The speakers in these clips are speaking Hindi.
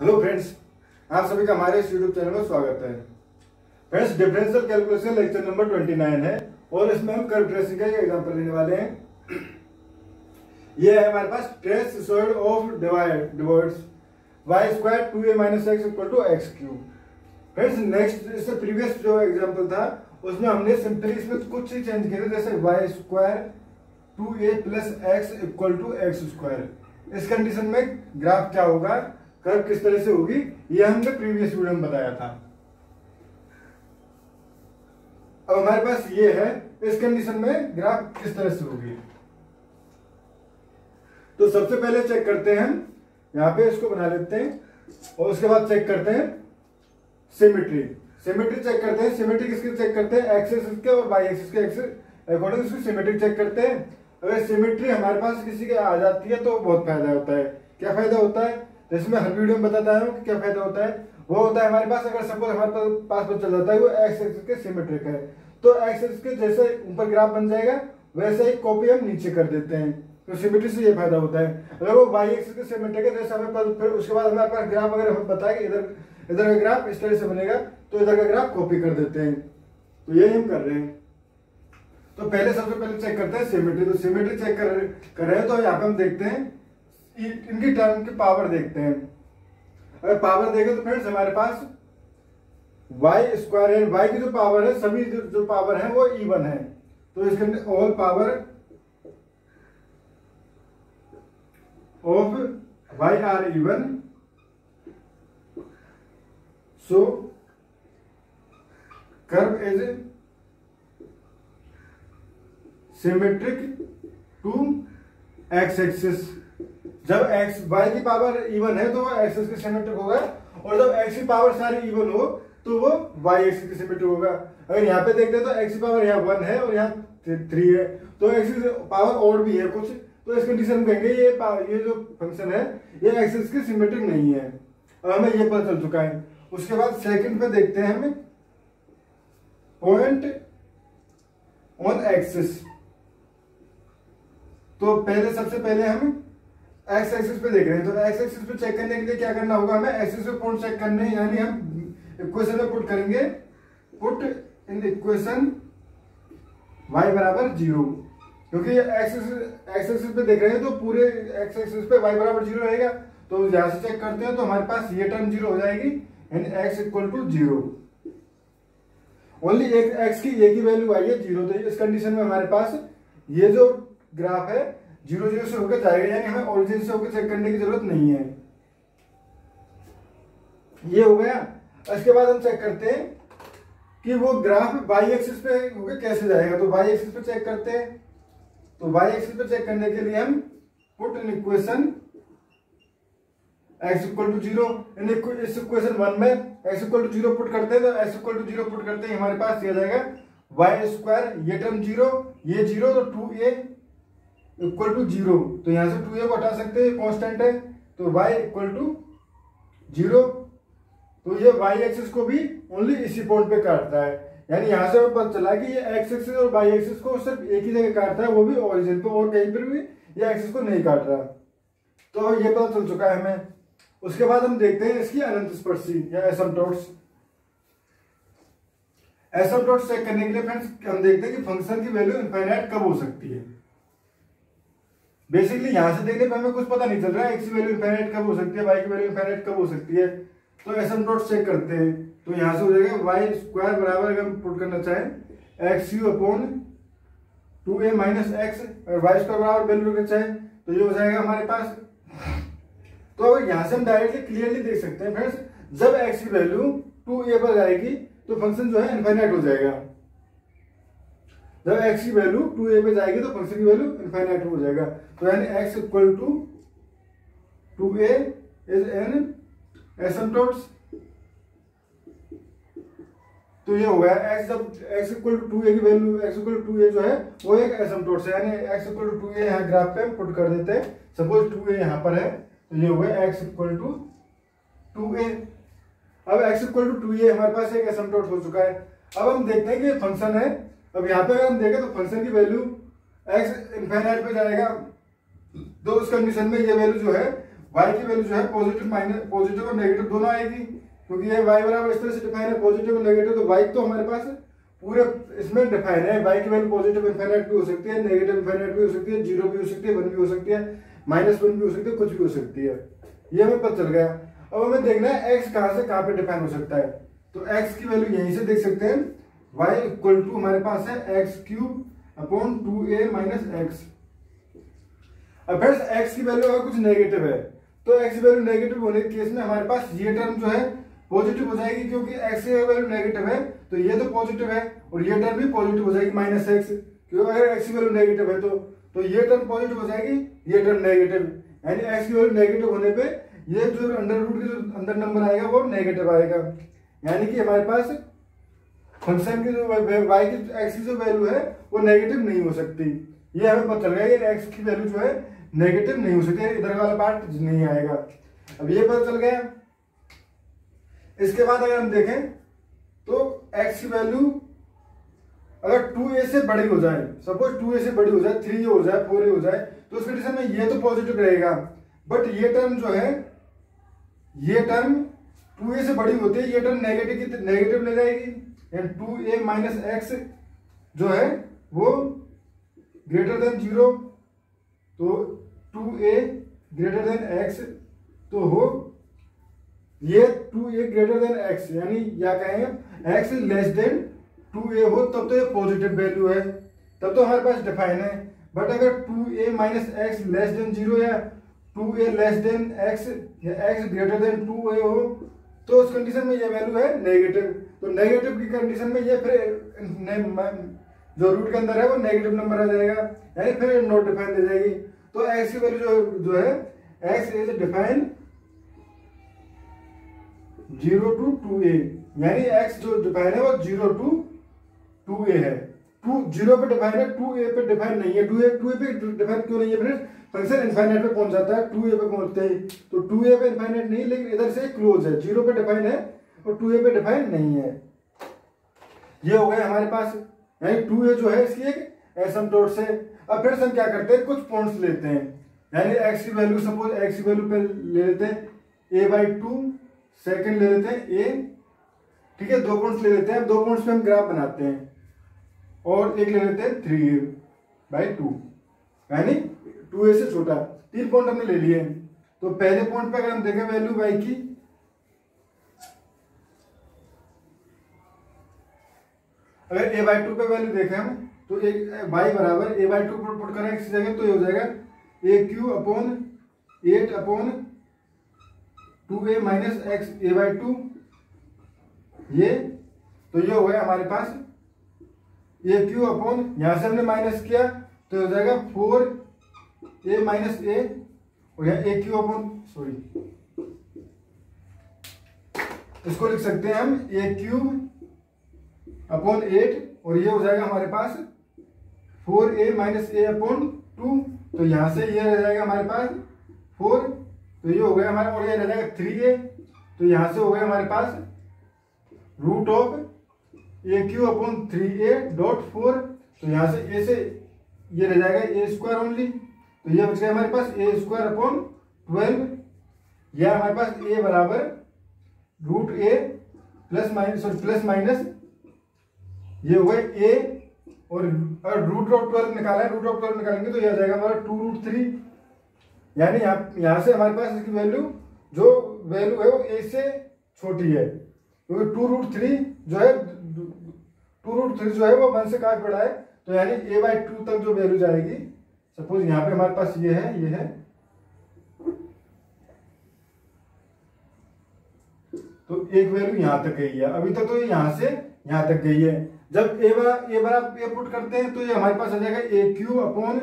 हेलो फ्रेंड्स आप सभी का हमारे इस यूट्यूब चैनल में स्वागत है। Friends differential calculation lecture number 29 है और इसमें हम कर्व ट्रेसिंग का एग्जांपल लेने वाले हैं। ये है हमारे पास trace सोइड of divide divides y square two a minus x equal to x cube friends next इससे प्रीवियस जो एग्जांपल था, उसमें हमने सिंपली इसमें कुछ ही चेंज थे, जैसे y square two a plus x equal to x square इस कंडीशन में ग्राफ क्या होगा? कर्व किस तरह से होगी? ये हमने प्रीवियस वीडियो में बताया था। अब हमारे पास ये है, इस कंडीशन में ग्राफ किस तरह से होगी। तो सबसे पहले चेक करते हैं। यहाँ पे इसको बना लेते हैं और उसके बाद चेक करते हैं सिमेट्री सिमेट्री चेक करते हैं। सिमेट्री किसके चेक करते हैं? एक्सेस के और बाई एक्सिस के अकॉर्डिंग उसकी सिमेट्री चेक करते हैं। अगर सिमेट्री हमारे पास किसी के आ जाती है तो बहुत फ़ायदा होता है। क्या फ़ायदा होता है? मैं हर वीडियो में बताता हूँ कि क्या फ़ायदा होता है। वो होता है हमारे पास, अगर सपोज़ हमारे पास पता चल जाता है, वो एक्स एक्सिस के सिमेट्रिक है। तो एक्स एक्सिस के जैसे ऊपर ग्राफ बन जाएगा, वैसे ही कॉपी हम नीचे कर देते हैं। तो सिमेट्री से ये फ़ायदा होता है। अगर वो वाई एक्सिस के सिमेट्रिक है, जैसे हमें पास फिर उसके बाद हमारे पास ग्राफ अगर हम बताए इधर इधर का ग्राफ इस तरह से बनेगा तो इधर का ग्राफ कॉपी कर देते हैं। तो यही हम कर रहे हैं। तो पहले सबसे पहले चेक करते हैं सिमेट्री तो सिमेट्री चेक कर कर रहे हैं तो यहाँ पे हम देखते हैं इनकी टर्म की पावर देखते हैं। अगर पावर देखें तो फ्रेंड्स हमारे पास y स्क्वायर है। y की जो पावर है सभी जो, पावर है वो इवन है। तो इसके अंदर all power of y are even so curve is symmetric to x axis जब x, y की पावर इवन है तो वो एक्सिस के सिमेट्रिक होगा, और जब x की पावर सारी इवन हो तो वो y एक्सिस के सिमेट्रिक होगा। अगर यहाँ पे देखते हैं तो x की पावर यहाँ वन है और यहाँ थ्री है। तो x की पावर और भी है कुछ तो इस कंडीशन कहेंगे, ये ये जो फ़ंक्शन है, ये एक्सिस के सिमेट्रिक नहीं है। अब हमें ये पता चल चुका है। उसके बाद सेकंड पे देखते हैं हमें। पॉइंट ऑन एक्सिस तो पहले, सबसे पहले हम एक्स एक्सिस पे देख रहे हैं तो एक्स एक्सिस पे चेक करने के लिए क्या करना होगा हमें? एक्सिस पे पॉइंट चेक करने, यानी हम इक्वेशन में पुट करेंगे। पुट इन इक्वेशन y बराबर ज़ीरो क्योंकि एक्स एक्सिस पे देख रहे हैं तो पूरे एक्स एक्सिस पे y बराबर ज़ीरो रहेगा। तो यहाँ से चेक करते हैं तो हमारे पास ये टर्म ज़ीरो हो जाएगी यानी x equal to zero only एक x की, एक ही वैल्यू आई है ज़ीरो तो इस कंडीशन में हमारे पास ये जो ग्राफ है ज़ीरो ज़ीरो से होकर जाएगा यानी हमें ओरिजिन से होकर चेक करने की ज़रूरत नहीं है। ये हो गया। इसके बाद हम चेक करते हैं कि वो ग्राफ वाई एक्सिस पे होकर कैसे जाएगा। तो वाई एक्सिस पे चेक करते हैं। तो वाई एक्सिस पे चेक करने के लिए हम put in equation x equal to zero इस इक्वेशन वन में x equal to zero put करते हैं। तो x equal to zero put करते हैं हमारे पास ये जाएगा। वाई स्क्वायर ये टर्म ज़ीरो ये ज़ीरो तो two a equal to zero. तो यहाँ से टू ए को हटा सकते हैं कांस्टेंट है। तो वाई इक्वल टू ज़ीरो। तो ये y एक्सिस को भी ओनली इसी पॉइंट पे काटता है। यानी यहाँ से पता चला कि ये x एक्सिस और y एक्सिस को सिर्फ़ एक ही जगह काटता है, वो भी ओरिजिन पे, और कहीं पर भी ये एक्सिस को नहीं काट रहा। तो ये पता चल चुका है हमें। उसके बाद हम देखते हैं इसकी अनंत स्पर्शी, या एसमटोट्स एसमटोट्स चेक करने के लिए फ्रेंड्स हम देखते हैं कि फ़ंक्शन की वैल्यू इनफाइनाइट कब हो सकती है। बेसिकली यहाँ से देखने पे हमें कुछ पता नहीं चल रहा है एक्स वैल्यू इनफाइनाइट कब हो सकती है वाई की वैल्यू इनफाइनाइट कब हो सकती है। तो एसमटोट्स चेक करते हैं। तो यहाँ से हो जाएगा वाई स्क्वायर बराबर अगर पुट करना चाहें x you upon two a minus x और वाई स्क्वायर बराबर वैल्यू रखना चाहें तो ये हो जाएगा हमारे पास। तो अगर यहाँ से हम डायरेक्टली क्लियरली देख सकते हैं फ्रेंड्स जब एक्स की वैल्यू टू ए पर जाएगी तो फ़ंक्शन जो है इनफाइनाइट हो जाएगा। जब x की वैल्यू टू ए पे जाएगी तो फ़ंक्शन की वैल्यू इनफाइनाइट हो जाएगा। तो यानी x equal to two a is an asymptotes तो ये हो गया x जब x equal to two a की value x equal to a जो है, वो एक एसिम्टोट्स है। यानी x equal to two a यहाँ ग्राफ पे पुट कर देते हैं। सपोज़ टू ए यहाँ पर है तो ये हो गया x equal to two a अब x equal to two a हमारे पास एक एसिम्टोट हो चुका है। अब हम देखते हैं कि फ़ंक्शन है। अब यहाँ पे अगर हम देखें तो फ़ंक्शन की वैल्यू एक्स इनफाइनाइट पे जाएगा। तो उस कंडीशन में ये वैल्यू जो है वाई की वैल्यू जो है पॉजिटिव माइनस पॉजिटिव और नेगेटिव दोनों आएगी। क्योंकि ये वाई बराबर इस तरह से डिफाइन है पॉजिटिव और नेगेटिव तो वाई तो हमारे पास पूरे इसमें डिफाइन है। वाई की वैल्यू पॉजिटिव इनफाइनाइट भी हो सकती है नेगेटिव इनफाइनाइट भी हो सकती है ज़ीरो भी हो सकती है वन भी हो सकती है माइनस वन भी हो सकती है, कुछ भी हो सकती है। ये हमें पता चल गया। अब हमें देखना है एक्स कहाँ से कहाँ पे डिफाइन हो सकता है। तो एक्स की वैल्यू यहीं से देख सकते हैं। वाई इक्वल टू हमारे पास है x cube upon two a minus x अब एक्स की वैल्यू अगर कुछ नेगेटिव है तो एक्स की वैल्यू नेगेटिव होने के केस में हमारे पास ये टर्म जो है पॉजिटिव हो जाएगी क्योंकि एक्स की वैल्यू नेगेटिव है तो ये तो पॉजिटिव है और ये टर्म भी पॉजिटिव हो जाएगी माइनस एक्स क्योंकि अगर एक्स की वैल्यू नेगेटिव है तो तो ये टर्म पॉजिटिव हो जाएगी, ये टर्म नेगेटिव यानी एक्स की वैल्यू नेगेटिव होने पे ये जो अंडर रूट के जो अंदर नंबर आएगा वो नेगेटिव आएगा. यानी कि हमारे पास फ़ंक्शन की जो वाई की एक्स की जो वैल्यू है, वो नेगेटिव नहीं हो सकती। ये हमें पता चल गया एक्स की वैल्यू जो है नेगेटिव नहीं हो सकती इधर वाला पार्ट नहीं आएगा। अब ये पता चल गया। इसके बाद अगर हम देखें तो x की वैल्यू अगर 2a से बड़ी हो जाए सपोज़ 2a से बड़ी हो जाए 3a हो जाए 4a हो जाए तो उस कंडीशन में ये तो पॉजिटिव रहेगा। बट ये टर्म जो है, ये टर्म 2a से बड़ी होती है ये टर्म नेगेटिव की नेगेटिव ले जाएगी। एंड 2a माइनस एक्स जो है, वो ग्रेटर देन ज़ीरो तो 2a ग्रेटर देन x तो हो ये two a greater than x यानी क्या कहेंगे? X less than two a हो, तब तो ये पॉजिटिव वैल्यू है। तब तो हमारे पास डिफाइन है। बट अगर two a minus x less than zero या two a less than x या x greater than two a हो तो उस कंडीशन में ये वैल्यू है नेगेटिव तो नेगेटिव की कंडीशन में ये फिर जो रूट के अंदर है वो नेगेटिव नंबर आ जाएगा, यानी फिर नॉट डिफाइन दे जाएगी. तो एक्स की वैल्यू जो जो है x is define zero to two a यानी एक्स जो डिफाइन है वो ज़ीरो टू टू ए है. टू ज़ीरो पे डिफाइन है, टू ए पे डिफाइन नहीं है। टू ए टू ए पे डिफाइन क्यों नहीं है फ्रेंड्स? फ़ंक्शन इनफाइनाइट पे पहुँच जाता है, टू ए पे पहुँचते ही। तो टू ए पे इनफाइनाइट नहीं, लेकिन इधर से क्लोज है। ज़ीरो पे डिफाइन है और टू ए पे डिफाइन नहीं है। ये हो गया हमारे पास, यानी टू ए जो है, इसकी एक एसमटोट से। अब फिर हम क्या करते हैं? कुछ पॉइंट्स लेते हैं। यानी एक्स की वैल्यू सपोज़ एक्स की वैल्यू पे ले लेते हैं। ए बाई टू सेकंड ले लेते हैं ए ठीक है, दो पॉइंट्स ले लेते हैं। अब दो पॉइंट्स पे हम ग्राफ बनाते हैं। और एक ले लेते हैं थ्री बाई टू यानी टू ए से छोटा तीन पॉइंट हमने ले लिए तो पहले पॉइंट पे अगर हम देखें वैल्यू वाई की, अगर ए बाई टू पे वैल्यू देखें हम तो एक वाई बराबर ए बाई टू पुट करें इस जगह तो ये हो जाएगा a cube upon eight upon two a minus x a by two ये तो ये हो गया हमारे पास ए क्यू अपॉन यहाँ से हमने माइनस किया तो हो जाएगा फोर ए माइनस ए और यहाँ ए क्यू अपॉन सॉरी इसको लिख सकते हैं हम ए क्यूब अपॉन एट और ये हो जाएगा हमारे पास four a minus a upon two तो यहाँ से ये रह जाएगा हमारे पास फोर तो ये हो गया हमारा, और ये रह जाएगा थ्री ए तो यहाँ से हो गया हमारे पास root of a cube upon three a dot four तो यहाँ से ए से ये रह जाएगा ए स्क्वायर ओनली तो ये बच गया हमारे पास ए स्क्वायर अपॉन ट्वेल्व या हमारे पास ए बराबर root a plus minus sorry plus minus ये हो गया ए और अगर रूट ऑफ़ ट्वेल्व निकाला है रूट ऑफ़ ट्वेल्व निकालेंगे तो यह आ जाएगा हमारा टू रूट थ्री यानी यहाँ यहाँ से हमारे पास इसकी वैल्यू जो वैल्यू है वो ए से छोटी है। क्योंकि टू रूट थ्री जो है टू रूट थ्री जो है वो वन से काट पड़ा है तो यानी ए बाई टू तक जो वैल्यू जाएगी सपोज़ यहाँ पे हमारे पास ये है ये है। तो एक वैल्यू यहाँ तक गई है, अभी तक तो यहाँ से यहाँ तक गई है। जब ए बरा ए बरा ए पुट करते हैं तो ये हमारे पास आ जाएगा a cube upon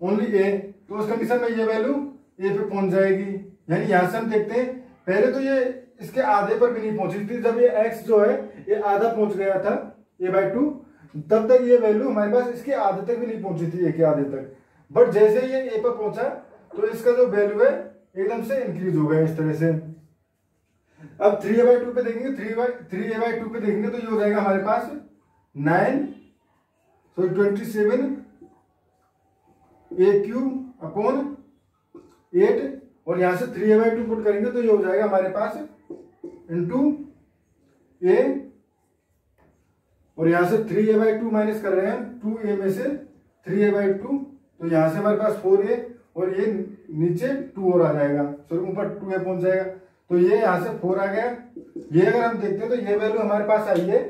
only a तो उस कंडीशन में ये वैल्यू ए पे पहुँच जाएगी। यानी यहाँ से हम देखते हैं, पहले तो ये इसके आधे पर भी नहीं पहुँची थी, जब ये एक्स जो है, ये आधा पहुँच गया था ए बाई टू तब तक ये वैल्यू हमारे पास इसके आधे तक भी नहीं पहुँची थी ए के आधे तक। बट जैसे ये ए पर पहुँचा तो इसका जो वैल्यू है, एकदम से इंक्रीज हो गया इस तरह से। अब थ्री ए बाई टू पे देखेंगे three by three a by two पे देखेंगे तो ये हो जाएगा हमारे पास nine so twenty seven a cube upon eight और यहाँ से three a by two put करेंगे तो ये हो जाएगा हमारे पास इंटू ए और यहाँ से three a by two minus कर रहे हैं टू ए में से थ्री ए बाई टू तो यहाँ से हमारे पास फोर ए और ये नीचे टू और आ जाएगा। सॉरी ऊपर टू ए पहुँच जाएगा। तो ये यहाँ से फोर आ गया। ये अगर हम देखते हैं तो ये वैल्यू हमारे पास आई है।